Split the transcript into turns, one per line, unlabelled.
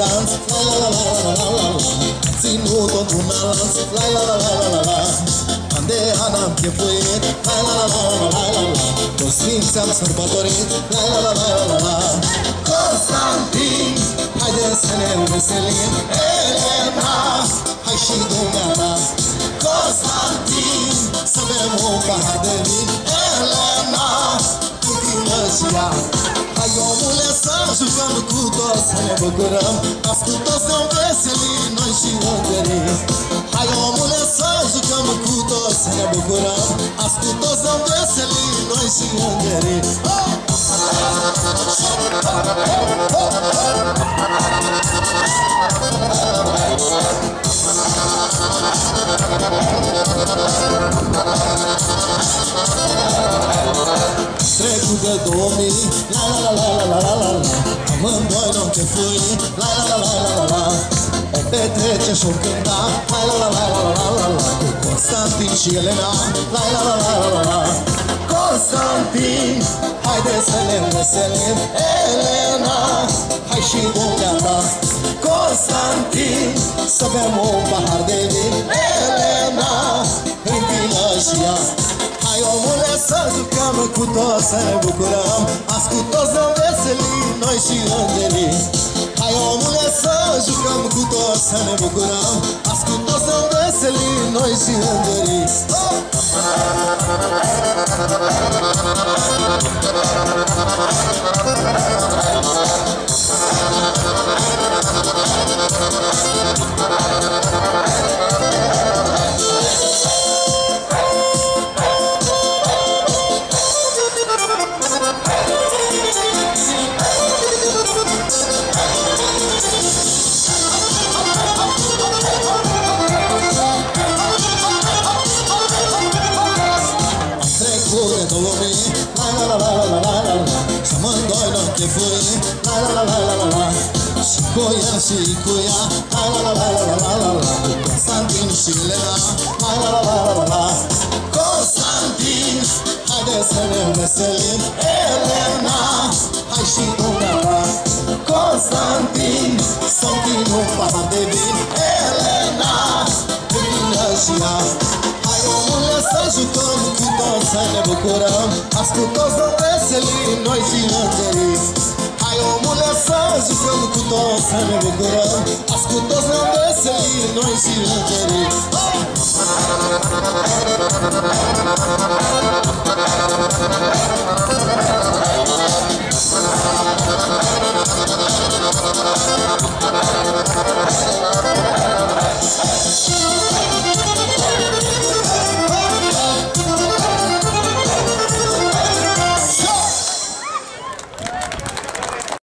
dans La la la la la la la Sinudo tu malas La la la la la la la. Bandejana que fue La la la la la la la la Costin San Salvatore La la la la la la Konstantin Haydi senin meselin Elena Hayşidun yana Konstantin Sabemo bahadeli Elena Gidin özya Hayomu Jucăm cu Să ne bucurăm toți ne veselim Noi și îngerii Hai omule să jucăm cu toți Să ne bucurăm Azi cu toți ne veselim Noi și îngerii Trecut de două mii La la la la la la la la Amândoi n-am ce fui La la la la la la la O petrece și-o cânta La la la la la la la la Cu Constantin și Elena La la la la la la la Constantin Haide să ne veselim Elena Hai și dumneata Constantin Să bem un pahar de vin Elena Împină și ea Hai omule să jucăm cu toți să ne bucurăm. Azi cu toți ne veselim noi și îngerii Hai omule să jucăm cu toți să ne bucurăm. Azi cu toți ne veselim noi și îngerii oh! Trecut de două mii La la la la la la la la Și amândoi n-am chefui La la la la la la la Și cu el și cu ea La la la la la la la la Cu Constantin și Elena La la la la la la la Constantin Haide să ne veselim Elena Hai și dumneata Constantin Să-mi un pahar de vin Elena Vină și as Sangre bucuram Ascultă-ți de Ai! Noi și îngerii Hai omul să-și Când não desceram, să ne bucurăm Ascultă-ți de veselii Noi și îngerii Muzica